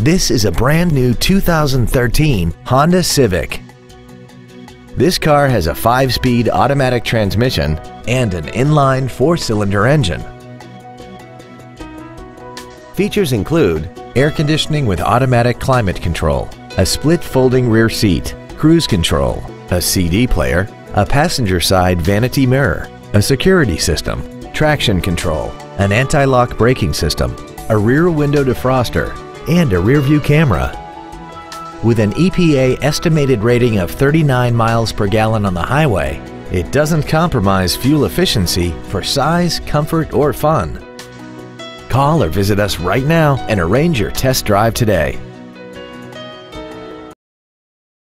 This is a brand new 2013 Honda Civic. This car has a 5-speed automatic transmission and an inline 4-cylinder engine. Features include air conditioning with automatic climate control, a split folding rear seat, cruise control, a CD player, a passenger side vanity mirror, a security system, traction control, an anti-lock braking system, a rear window defroster, and a rear view camera. With an EPA estimated rating of 39 miles per gallon on the highway, it doesn't compromise fuel efficiency for size, comfort, or fun. Call or visit us right now and arrange your test drive today.